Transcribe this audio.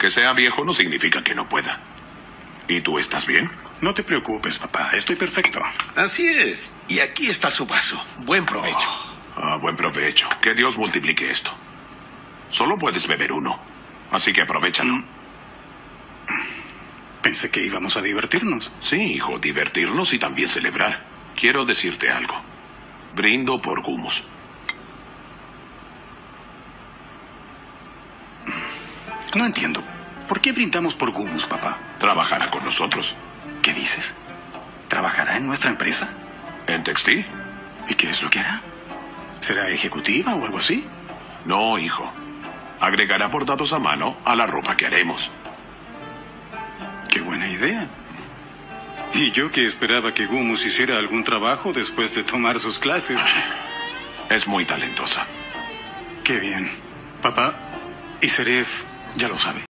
Que sea viejo no significa que no pueda. ¿Y tú estás bien? No te preocupes, papá. Estoy perfecto. Así es. Y aquí está su vaso. Buen provecho. Ah, buen provecho. Que Dios multiplique esto. Solo puedes beber uno. Así que aprovechalo. Pensé que íbamos a divertirnos. Sí, hijo, divertirnos y también celebrar. Quiero decirte algo. Brindo por Gumus. No entiendo. ¿Por qué brindamos por Gumus, papá? Trabajará con nosotros. ¿Qué dices? ¿Trabajará en nuestra empresa? ¿En textil? ¿Y qué es lo que hará? ¿Será ejecutiva o algo así? No, hijo. Agregará bordados a mano a la ropa que haremos. Qué buena idea. Y yo que esperaba que Gumus hiciera algún trabajo después de tomar sus clases. Es muy talentosa. Qué bien. Papá, y Seref ya lo sabe.